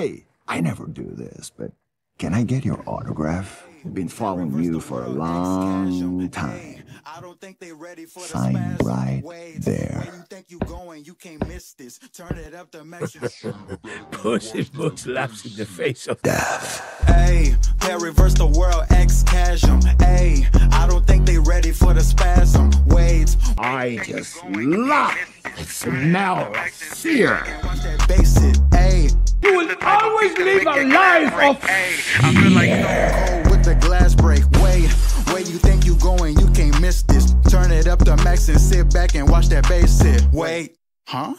Hey, I never do this, but can I get your autograph? Been following you for a long time. Sign right there. Push Pussy Book slaps in the face of death. Hey, they reverse the world ex chasm. Hey, I don't think they ready for the spasm. Wait, I just love the smell of fear. Basic, hey. You will always live a life of I feel like cold with the glass break. Wait, where you think you going? You can't miss this. Turn it up to max and sit back and watch that bass sit. Wait, huh?